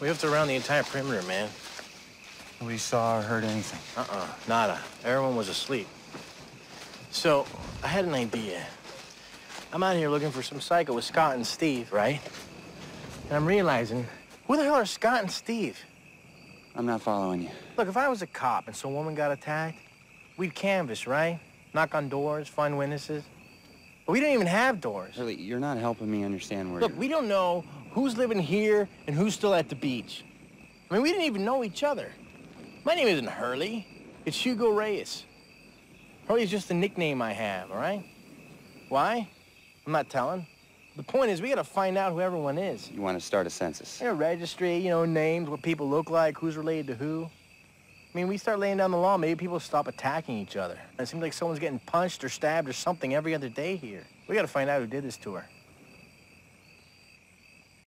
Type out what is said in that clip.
We have to round the entire perimeter, man. We saw or heard anything. Uh-uh, nada. Everyone was asleep. So, I had an idea. I'm out here looking for some psycho with Scott and Steve, right? And I'm realizing, who the hell are Scott and Steve? I'm not following you. Look, if I was a cop and some woman got attacked, we'd canvass, right? Knock on doors, find witnesses. But we don't even have doors. Really, you're not helping me understand where Look, you're... we don't know who's living here and who's still at the beach. I mean, we didn't even know each other. My name isn't Hurley. It's Hugo Reyes. Hurley's just a nickname I have, all right? Why? I'm not telling. The point is, we gotta find out who everyone is. You want to start a census. Yeah, registry, you know, names, what people look like, who's related to who. I mean, we start laying down the law, maybe people stop attacking each other. It seems like someone's getting punched or stabbed or something every other day here. We gotta find out who did this to her.